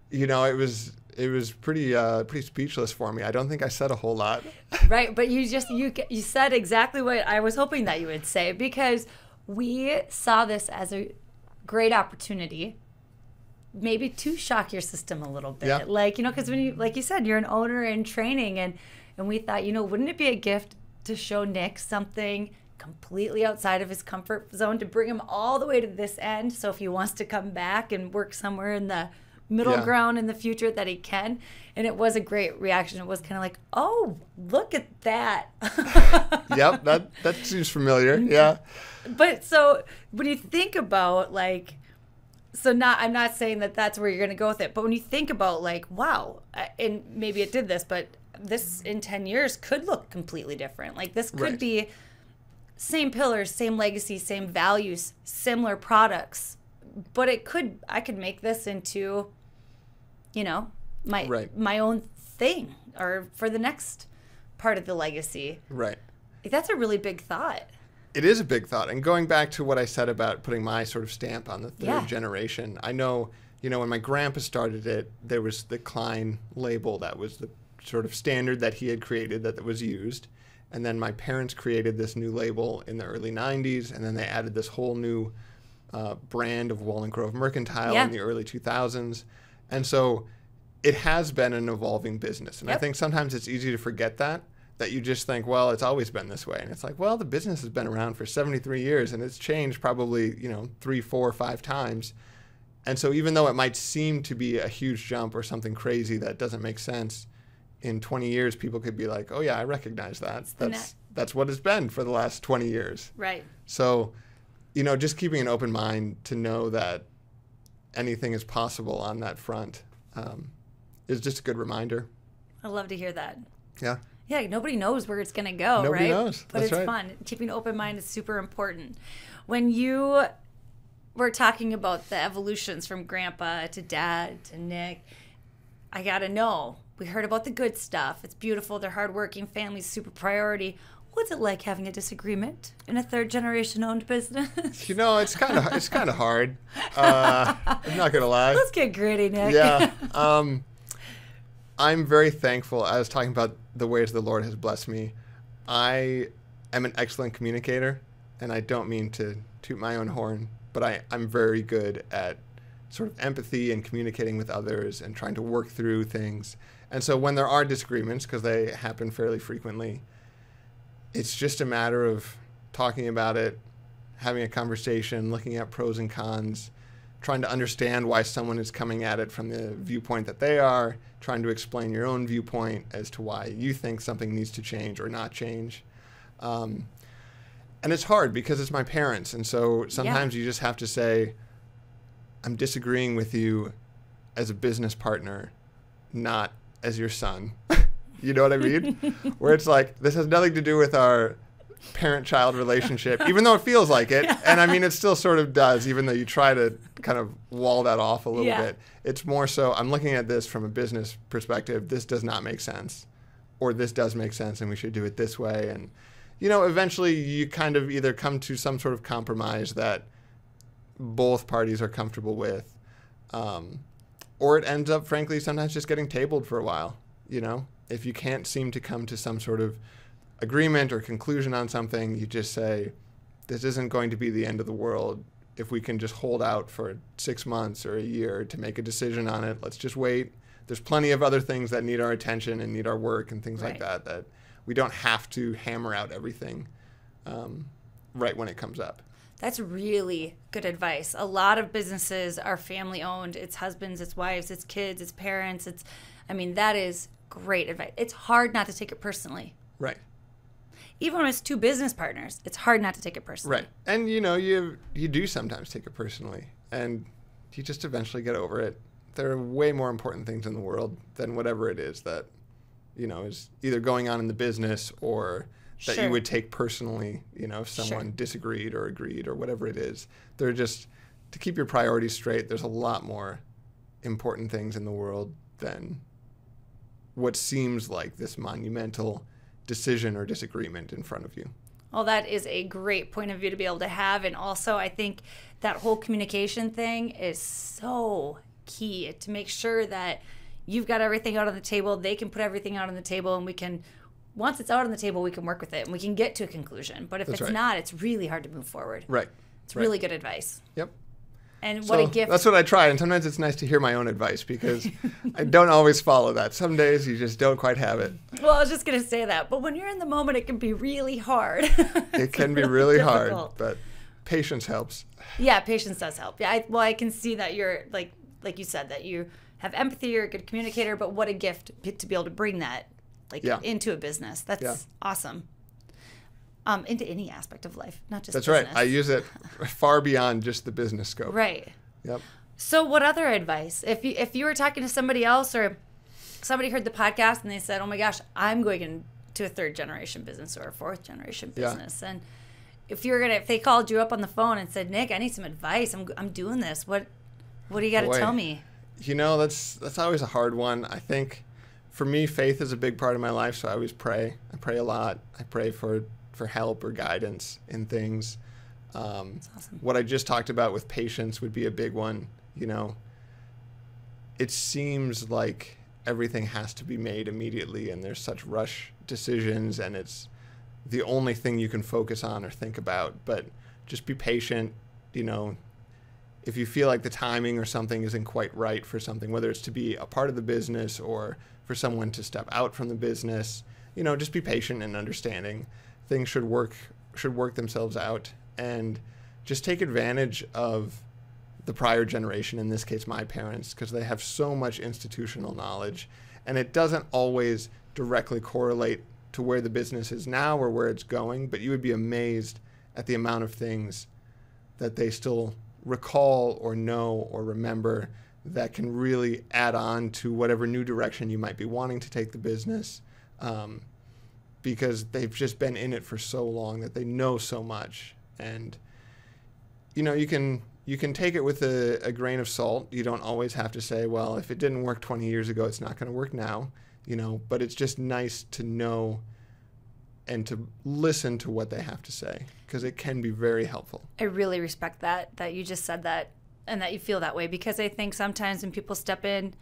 you know, it was it was pretty uh, pretty speechless for me. I don't think I said a whole lot. Right, but you just you you said exactly what I was hoping that you would say because we saw this as a great opportunity maybe to shock your system a little bit. Yeah. Like, you know, cuz when you like you said you're an owner in training and and we thought, you know, wouldn't it be a gift to show Nick something completely outside of his comfort zone to bring him all the way to this end so if he wants to come back and work somewhere in the middle Yeah. ground in the future that he can and it was a great reaction it was kind of like oh look at that yep, that that seems familiar. Yeah, but so when you think about like so not i'm not saying that that's where you're going to go with it but when you think about like wow and maybe it did this but this in 10 years could look completely different like this could Right. be same pillars same legacy same values similar products but it could i could make this into you know my Right. my own thing or for the next part of the legacy right. that's a really big thought It is a big thought. And going back to what I said about putting my sort of stamp on the third Yeah. generation, I know, you know, when my grandpa started it, there was the Klein label that was the sort of standard that he had created that was used. And then my parents created this new label in the early 90s, and then they added this whole new uh, brand of Walnut Grove Mercantile Yeah. in the early 2000s. And so it has been an evolving business. And I think sometimes it's easy to forget that, that you just think, well, it's always been this way. And it's like, well, the business has been around for 73 years and it's changed probably, you know, three, four, five times. And so even though it might seem to be a huge jump or something crazy that doesn't make sense, in 20 years, people could be like, oh, yeah, I recognize that. That's, that's what it's been for the last 20 years. Right. So, you know, just keeping an open mind to know that anything is possible on that front um, is just a good reminder. I love to hear that. Yeah. Yeah, nobody knows where it's going to go, Nobody right? knows. But That's it's right. fun. Keeping an open mind is super important. When you were talking about the evolutions from grandpa to dad to Nick, I got to know. We heard about the good stuff. It's beautiful. They're hardworking. Family's super priority. What's it like having a disagreement in a third generation owned business? You know, it's kind of it's kind of hard. Uh, I'm not gonna lie. Let's get gritty, Nick. Yeah. Um, I'm very thankful. I was talking about the ways the Lord has blessed me. I am an excellent communicator, and I don't mean to toot my own horn, but I, I'm very good at sort of empathy and communicating with others and trying to work through things. And so when there are disagreements, because they happen fairly frequently, it's just a matter of talking about it, having a conversation, looking at pros and cons, trying to understand why someone is coming at it from the viewpoint that they are, trying to explain your own viewpoint as to why you think something needs to change or not change. Um, and it's hard because it's my parents. And so sometimes you just have to say, I'm disagreeing with you as a business partner, not as your son. you know what I mean? Where it's like, this has nothing to do with our parent child relationship, even though it feels like it. And I mean, it still sort of does, even though you try to kind of wall that off a little Yeah. bit. It's more so, I'm looking at this from a business perspective. This does not make sense. Or this does make sense and we should do it this way. And, you know, eventually you kind of either come to some sort of compromise that both parties are comfortable with. Um, or it ends up, frankly, sometimes just getting tabled for a while. You know, if you can't seem to come to some sort of agreement or conclusion on something, you just say, this isn't going to be the end of the world. If we can just hold out for six months or a year to make a decision on it, let's just wait. There's plenty of other things that need our attention and need our work and things like that, that we don't have to hammer out everything um, right when it comes up. That's really good advice. A lot of businesses are family owned. It's husbands, it's wives, it's kids, it's parents. It's, I mean, that is great advice. It's hard not to take it personally. Right. Even when it's two business partners, it's hard not to take it personally. Right. And you know, you you do sometimes take it personally and you just eventually get over it. There are way more important things in the world than whatever it is that you know is either going on in the business or that Sure. you would take personally, you know, if Sure. someone disagreed or agreed or whatever it is. They're just to keep your priorities straight, there's a lot more important things in the world than what seems like this monumental decision or disagreement in front of you. Well, that is a great point of view to be able to have. And also, I think that whole communication thing is so key to make sure that you've got everything out on the table. They can put everything out on the table, and we can, once it's out on the table, we can work with it and we can get to a conclusion. But if That's it's right. not, it's really hard to move forward. Right. It's right. really good advice. Yep. And what So a gift. That's what I try, and sometimes it's nice to hear my own advice because I don't always follow that. Some days you just don't quite have it. well, I was just going to say that. But when you're in the moment, it can be really hard. It can be really hard, but patience helps. Yeah, patience does help. Yeah, I, well, I can see that you're like, like you said, that you have empathy. You're a good communicator. But what a gift to be able to bring that, like, Yeah. into a business. That's Yeah. awesome. Um, into any aspect of life, not just That's business. right. I use it far beyond just the business scope. right. Yep. So, what other advice? If you if you were talking to somebody else or somebody heard the podcast and they said, "Oh my gosh, I'm going into a third generation business or a fourth generation Yeah. business," and if you're gonna if they called you up on the phone and said, "Nick, I need some advice. I'm I'm doing this. What what do you got to tell me?" You know, that's that's always a hard one. I think for me, faith is a big part of my life, so I always pray. I pray a lot. I pray for for help or guidance in things. Um, awesome. What I just talked about with patience would be a big one. You know, it seems like everything has to be made immediately, and there's such rush decisions, and it's the only thing you can focus on or think about. But just be patient. You know, if you feel like the timing or something isn't quite right for something, whether it's to be a part of the business or for someone to step out from the business, you know, just be patient and understanding. Things should work should work themselves out and just take advantage of the prior generation, in this case my parents, because they have so much institutional knowledge and it doesn't always directly correlate to where the business is now or where it's going, but you would be amazed at the amount of things that they still recall or know or remember that can really add on to whatever new direction you might be wanting to take the business. Um, because they've just been in it for so long that they know so much and you know you can you can take it with a, a grain of salt you don't always have to say well if it didn't work 20 years ago it's not going to work now you know but it's just nice to know and to listen to what they have to say because it can be very helpful. I really respect that that you just said that and that you feel that way because I think sometimes when people step in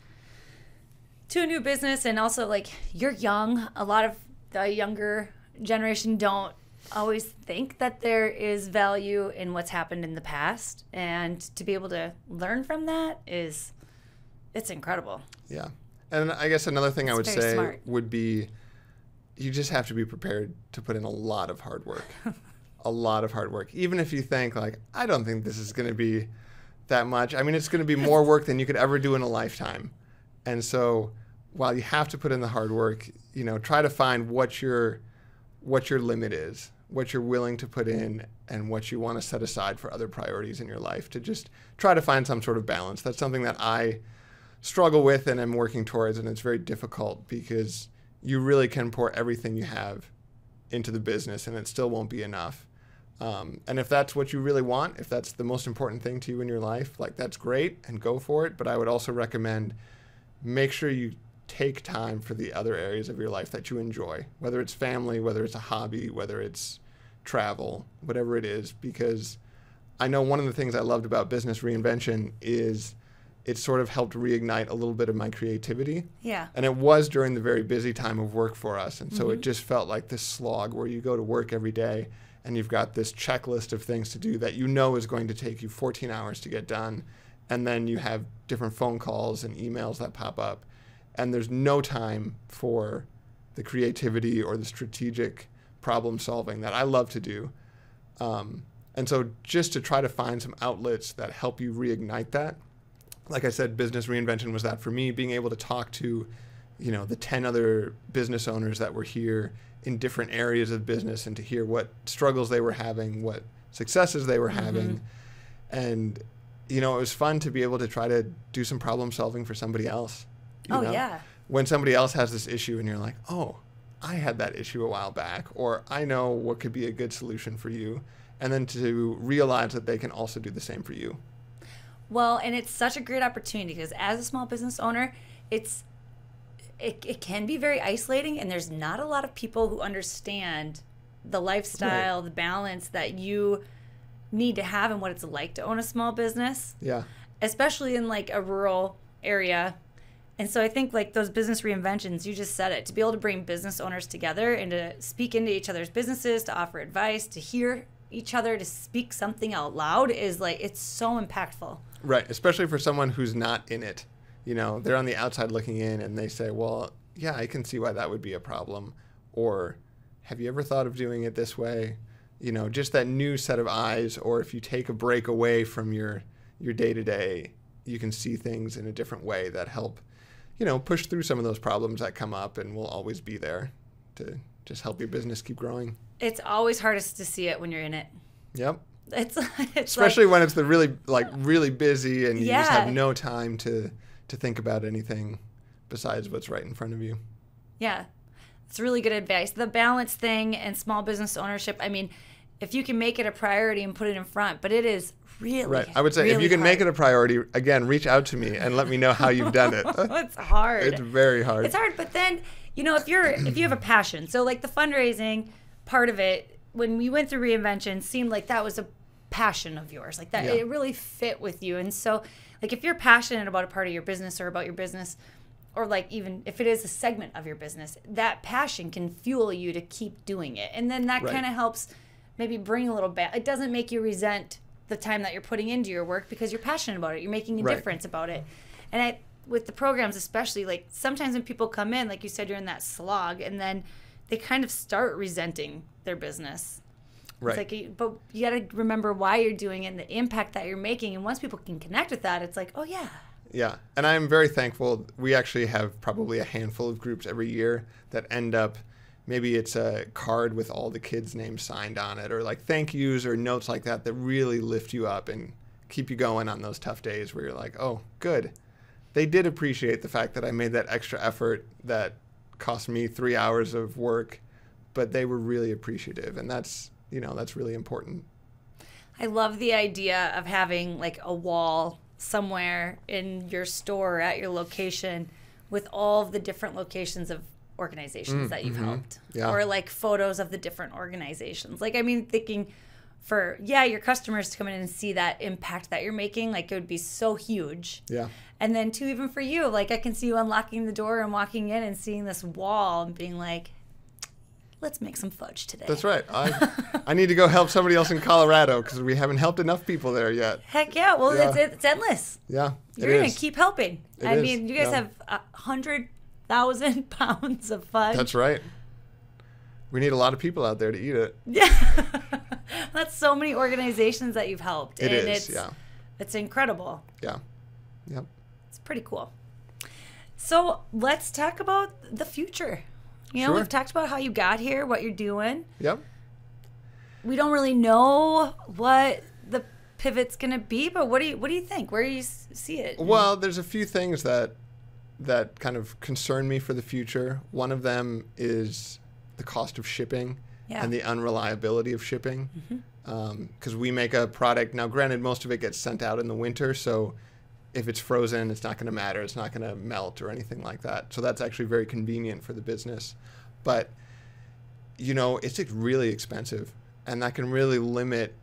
to a new business and also like you're young, a lot of the younger generation don't always think that there is value in what's happened in the past and to be able to learn from that is it's incredible. Yeah. And I guess another thing It's I would say smart. would be you just have to be prepared to put in a lot of hard work. a lot of hard work. Even if you think like I don't think this is going to be that much. I mean, it's going to be more work than you could ever do in a lifetime. And so while you have to put in the hard work, you know, try to find what your what your limit is, what you're willing to put in and what you want to set aside for other priorities in your life to just try to find some sort of balance. That's something that I struggle with and am working towards and it's very difficult because you really can pour everything you have into the business and it still won't be enough. Um, and if that's what you really want, if that's the most important thing to you in your life, like that's great and go for it. But I would also recommend make sure you take time for the other areas of your life that you enjoy, whether it's family, whether it's a hobby, whether it's travel, whatever it is, because I know one of the things I loved about business reinvention is it sort of helped reignite a little bit of my creativity. Yeah. And it was during the very busy time of work for us. And so it mm-hmm. just felt like this slog where you go to work every day and you've got this checklist of things to do that you know is going to take you 14 hours to get done. And then you have different phone calls and emails that pop up. And there's no time for the creativity or the strategic problem solving that I love to do. Um, and so just to try to find some outlets that help you reignite that like I said, business reinvention was that for me, being able to talk to, you know, the 10 other business owners that were here in different areas of business and to hear what struggles they were having, what successes they were having. And, you know, it was fun to be able to try to do some problem solving for somebody else. You Oh, know? yeah. When somebody else has this issue and you're like, oh, I had that issue a while back, or I know what could be a good solution for you. And then to realize that they can also do the same for you. Well, and it's such a great opportunity because as a small business owner, it's it, it can be very isolating and there's not a lot of people who understand the lifestyle, the balance that you need to have and what it's like to own a small business, Yeah. especially in like a rural area. And so I think like those business reinventions, you just said it, to be able to bring business owners together and to speak into each other's businesses, to offer advice, to hear each other, to speak something out loud is like it's so impactful. Right, especially for someone who's not in it. You know, they're on the outside looking in and they say, well, yeah, I can see why that would be a problem. Or, have you ever thought of doing it this way? You know, just that new set of eyes. Or if you take a break away from your your day to day, you can see things in a different way that help, you know, push through some of those problems that come up and we'll always be there to just help your business keep growing. It's always hardest to see it when you're in it. Yep. It's, it's especially like, when it's the really like really busy and you just have no time to to think about anything besides what's right in front of you. yeah, it's really good advice. The balance thing and small business ownership. I mean, if you can make it a priority and put it in front, but it is really Right. I would say if you can make it a priority, again, reach out to me and let me know how you've done it. Oh, it's hard. it's very hard. It's hard, but then you know if you're if you have a passion, so like the fundraising part of it, when we went through reinvention seemed like that was a passion of yours like that Yeah. it really fit with you and so like if you're passionate about a part of your business or about your business or like even if it is a segment of your business that passion can fuel you to keep doing it and then that Right. kind of helps maybe bring a little bit it doesn't make you resent the time that you're putting into your work because you're passionate about it you're making a Right. difference about it and i with the programs especially like sometimes when people come in like you said you're in that slog and then they kind of start resenting their business Right. it's like, but you got to remember why you're doing it and the impact that you're making. And once people can connect with that, it's like, oh yeah, Yeah, and I'm very thankful. We actually have probably a handful of groups every year that end up. Maybe it's a card with all the kids' names signed on it, or like thank yous or notes like that that really lift you up and keep you going on those tough days where you're like, oh, good. They did appreciate the fact that I made that extra effort that cost me three hours of work, but they were really appreciative, and that's you know that's really important. I love the idea of having like a wall somewhere in your store or at your location with all the different locations of organizations that you've mm-hmm. helped Yeah. or like photos of the different organizations. Like, I mean, thinking for, yeah, your customers to come in and see that impact that you're making, like it would be so huge. Yeah. And then too, even for you, like I can see you unlocking the door and walking in and seeing this wall and being like, let's make some fudge today. That's right. I, I need to go help somebody else in Colorado because we haven't helped enough people there yet. Heck yeah. Well, Yeah. It's, it's endless. Yeah, You're going to keep helping. It I is, mean, you guys yeah. have a hundred thousand pounds of fudge. That's right. We need a lot of people out there to eat it. Yeah. That's so many organizations that you've helped. It and is, it's yeah. it's incredible. Yeah. Yep. It's pretty cool. So let's talk about the future. You know, Sure. we've talked about how you got here, what you're doing. Yep. We don't really know what the pivot's going to be, but what do you what do you think? Where do you see it? Well, there's a few things that that kind of concern me for the future. One of them is the cost of shipping Yeah. and the unreliability of shipping. Mm-hmm. Um, because we make a product now. Granted, most of it gets sent out in the winter, so if it's frozen, it's not going to matter. It's not going to melt or anything like that. So that's actually very convenient for the business. But you know, it's really expensive, and that can really limit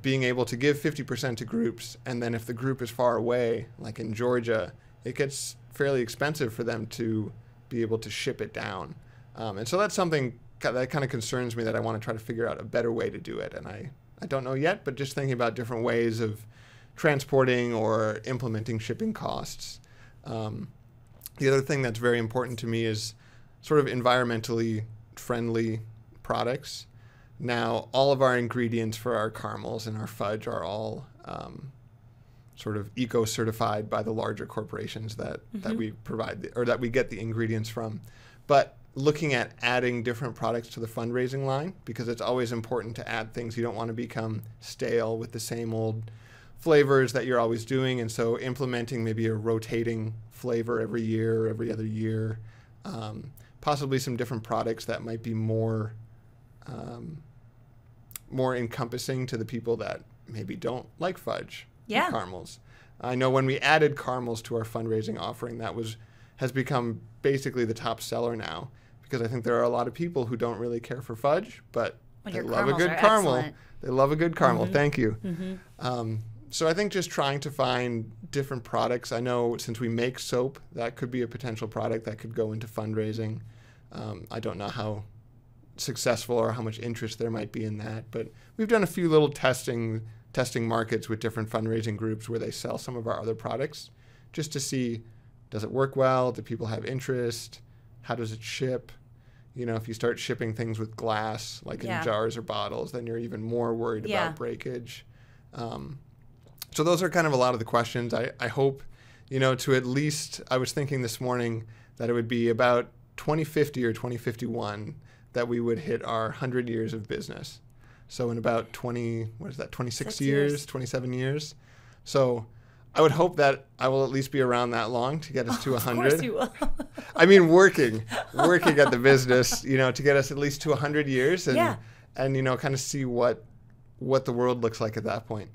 being able to give 50% to groups. And then if the group is far away, like in Georgia, it gets fairly expensive for them to be able to ship it down. Um, and so that's something that kind of concerns me that I want to try to figure out a better way to do it. And I, I don't know yet, but just thinking about different ways of transporting or implementing shipping costs. Um, the other thing that's very important to me is sort of environmentally friendly products. Now, all of our ingredients for our caramels and our fudge are all um, sort of eco certified by the larger corporations that, that we provide the, or that we get the ingredients from. But looking at adding different products to the fundraising line, because it's always important to add things. You don't want to become stale with the same old flavors that you're always doing. And so implementing maybe a rotating flavor every year, every other year, um, possibly some different products that might be more um, more encompassing to the people that maybe don't like fudge Yeah. caramels. I know when we added caramels to our fundraising offering, that was has become basically the top seller now because I think there are a lot of people who don't really care for fudge, but Well, they love a good caramel. They love a good caramel. Thank you. Um, so I think just trying to find different products. I know since we make soap, that could be a potential product that could go into fundraising. Um, I don't know how successful or how much interest there might be in that, but we've done a few little testing testing markets with different fundraising groups where they sell some of our other products, just to see does it work well? Do people have interest? How does it ship? You know, if you start shipping things with glass, like Yeah. in jars or bottles, then you're even more worried Yeah. about breakage. Um, so those are kind of a lot of the questions. I, I hope, you know, to at least, I was thinking this morning that it would be about 2050 or 2051 that we would hit our 100 years of business. So in about 20, what is that, 26 years, years. 27 years. So I would hope that I will at least be around that long to get us to Of 100. course you will. I mean, working, working at the business, you know, to get us at least to 100 years and, Yeah. and you know, kind of see what, what the world looks like at that point.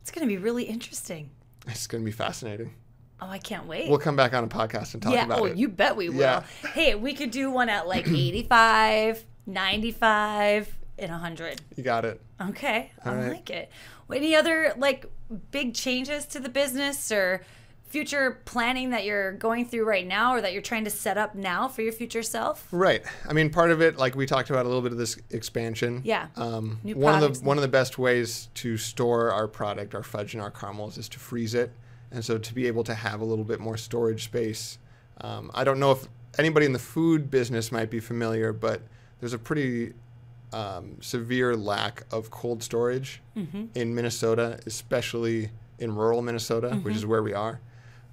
it's going to be really interesting. It's going to be fascinating. Oh, I can't wait. We'll come back on a podcast and talk yeah, about oh, it. you bet we will. Yeah. Hey, we could do one at like 85, 95, in a hundred. You got it. Okay, I right. like it. Any other like big changes to the business or future planning that you're going through right now, or that you're trying to set up now for your future self? Right. I mean, part of it, like we talked about a little bit of this expansion. Yeah. Um, New one of the one of the best ways to store our product, our fudge and our caramels, is to freeze it, and so to be able to have a little bit more storage space. Um, I don't know if anybody in the food business might be familiar, but there's a pretty um, severe lack of cold storage Mm-hmm. in Minnesota, especially in rural Minnesota, which Mm-hmm. is where we are.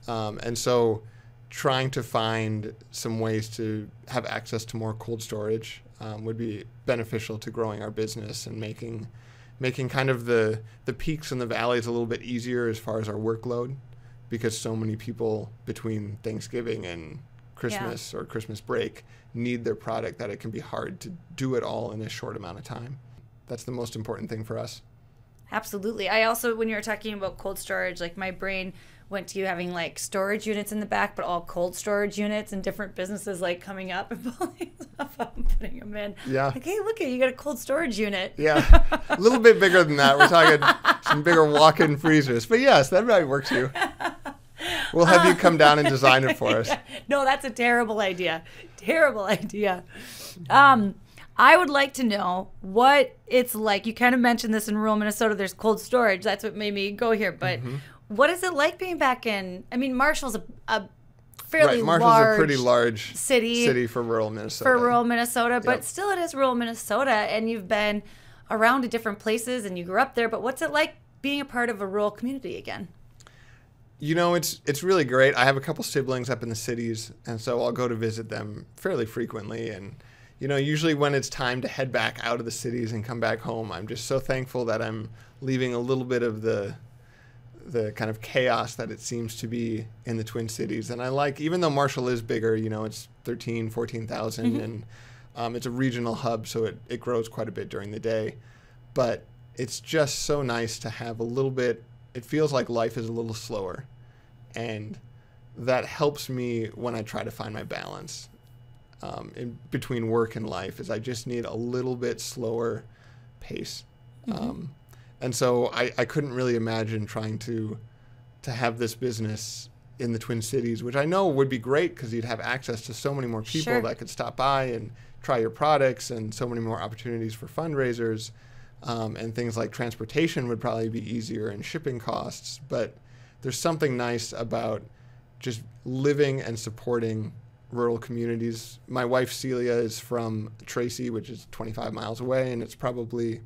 Um, and so, trying to find some ways to have access to more cold storage um, would be beneficial to growing our business and making making kind of the the peaks and the valleys a little bit easier as far as our workload, because so many people between Thanksgiving and Christmas or Christmas break need their product that it can be hard to do it all in a short amount of time. That's the most important thing for us. Absolutely. I also, when you were talking about cold storage, like my brain went to you having like storage units in the back, but all cold storage units and different businesses like coming up and pulling stuff up and putting them in. Yeah. Like, hey, look at you got a cold storage unit. Yeah, a little bit bigger than that. We're talking some bigger walk-in freezers, but yes, that might work too. We'll have you come down and design it for us. No, that's a terrible idea. Terrible idea. Um, I would like to know what it's like. You kind of mentioned this in rural Minnesota. There's cold storage. That's what made me go here. But Mm-hmm. what is it like being back in? I mean, Marshall's a, a fairly Right, Marshall's large a pretty large city city for rural Minnesota. for rural Minnesota, but Yep. still it is rural Minnesota, and you've been around to different places and you grew up there. But what's it like being a part of a rural community again? You know, it's it's really great. I have a couple siblings up in the cities, and so I'll go to visit them fairly frequently. And you know, usually when it's time to head back out of the cities and come back home, I'm just so thankful that I'm leaving a little bit of the the kind of chaos that it seems to be in the Twin Cities. And I like, even though Marshall is bigger, you know, it's 13, 14,000, and um, it's a regional hub, so it, it grows quite a bit during the day. But it's just so nice to have a little bit, it feels like life is a little slower. And that helps me when I try to find my balance um, in between work and life is I just need a little bit slower pace. Um, and so I, I couldn't really imagine trying to to have this business in the Twin Cities, which I know would be great because you'd have access to so many more people Sure. that could stop by and try your products, and so many more opportunities for fundraisers, um, and things like transportation would probably be easier and shipping costs. But there's something nice about just living and supporting rural communities. My wife Celia is from Tracy, which is 25 miles away, and it's probably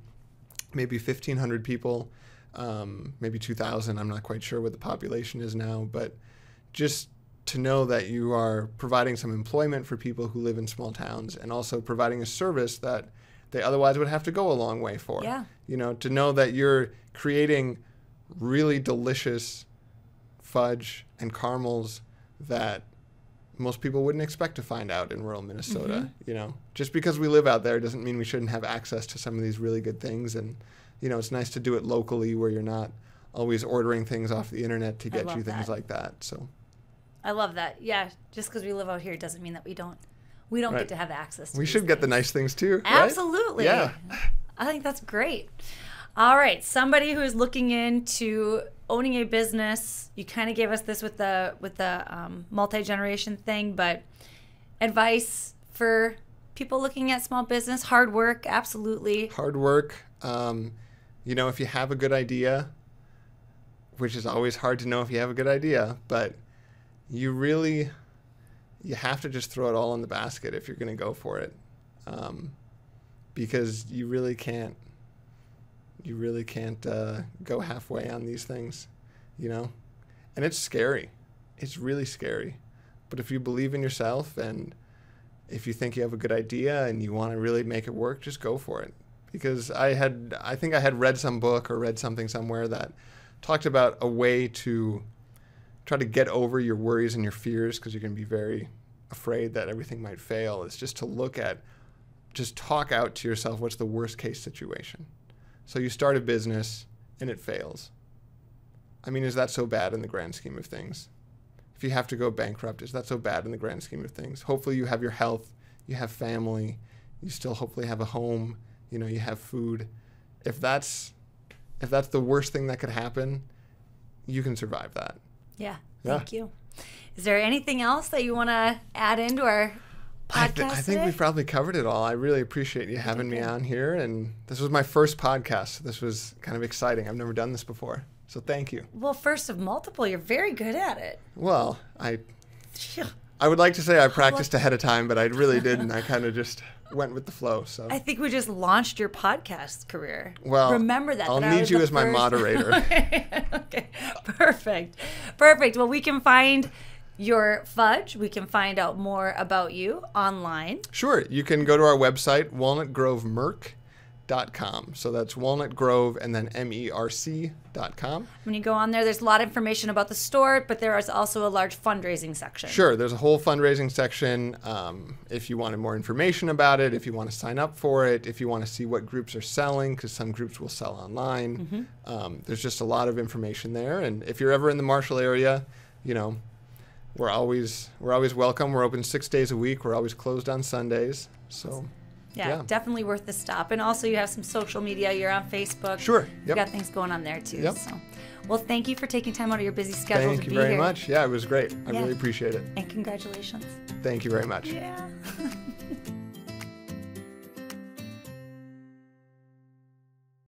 maybe 1,500 people, um, maybe 2,000. I'm not quite sure what the population is now, but just to know that you are providing some employment for people who live in small towns and also providing a service that they otherwise would have to go a long way for. Yeah. You know, to know that you're creating really delicious fudge and caramels that most people wouldn't expect to find out in rural Minnesota. Mm-hmm. You know, just because we live out there doesn't mean we shouldn't have access to some of these really good things. And you know, it's nice to do it locally where you're not always ordering things off the internet to get you things that. like that. So I love that. Yeah, just because we live out here doesn't mean that we don't we don't Right. get to have access. to we should get the nice things too. right? Absolutely. Yeah. I think that's great. All right, somebody who is looking into owning a business. You kind of gave us this with the with the um, multi generation thing, but advice for people looking at small business, hard work, absolutely. hard work. Um, you know, if you have a good idea, which is always hard to know if you have a good idea, but you really you have to just throw it all in the basket if you're going to go for it, um, because you really can't you really can't uh, go halfway on these things, you know, and it's scary. It's really scary, but if you believe in yourself and if you think you have a good idea and you want to really make it work, just go for it. Because I had, I think I had read some book or read something somewhere that talked about a way to try to get over your worries and your fears because you're going to be very afraid that everything might fail. Is just to look at, just talk out to yourself what's the worst case situation. So you start a business and it fails. I mean, is that so bad in the grand scheme of things? If you have to go bankrupt, is that so bad in the grand scheme of things? Hopefully, you have your health, you have family, you still hopefully have a home, You know, you have food. If that's if that's the worst thing that could happen, you can survive that. Yeah. Yeah. Thank you. Is there anything else that you want to add into our I, podcast th- I think we've probably covered it all. I really appreciate you having me on here, and this was my first podcast. This was kind of exciting. I've never done this before, so thank you. well, first of multiple, you're very good at it. Well, I I would like to say I practiced ahead of time, but I really didn't. I kind of just went with the flow. So I think we just launched your podcast career. Well, remember that. I'll that need you as my moderator. okay, perfect, perfect. Well, we can find your fudge. We can find out more about you online. Sure. You can go to our website, walnutgrovemerc.com. So that's Walnut Grove and then M E R C.com. When you go on there, there's a lot of information about the store, but there is also a large fundraising section. Sure. There's a whole fundraising section. Um, if you wanted more information about it, if you want to sign up for it, if you want to see what groups are selling, because some groups will sell online, um, there's just a lot of information there. And if you're ever in the Marshall area, you know, we're always we're always welcome. We're open six days a week. We're always closed on Sundays. So Yeah, Yeah. definitely worth the stop. And also, you have some social media. You're on Facebook. Sure, You yep. got things going on there too. Yep. So, well, thank you for taking time out of your busy schedule thank you very here. much. Yeah, it was great. I Yeah. really appreciate it. And congratulations. Thank you very much. Yeah.